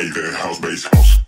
made house bass house.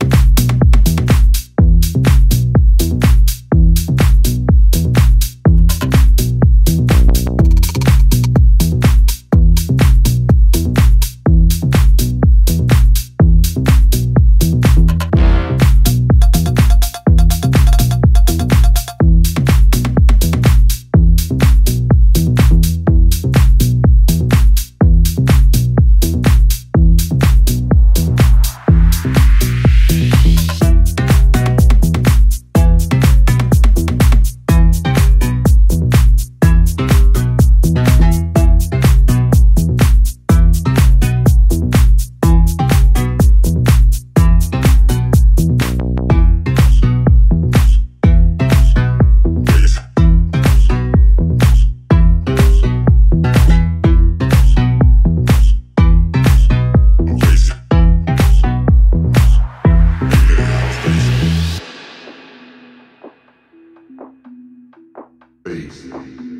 Space.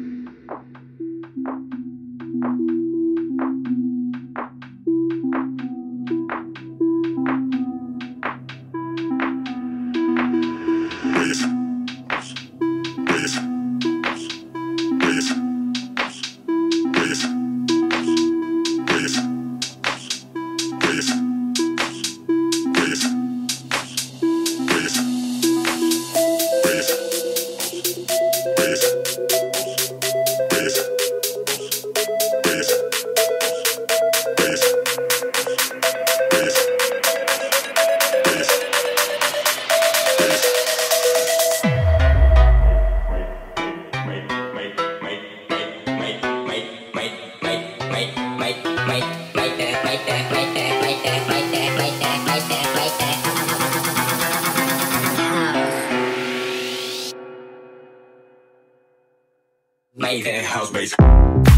House bass.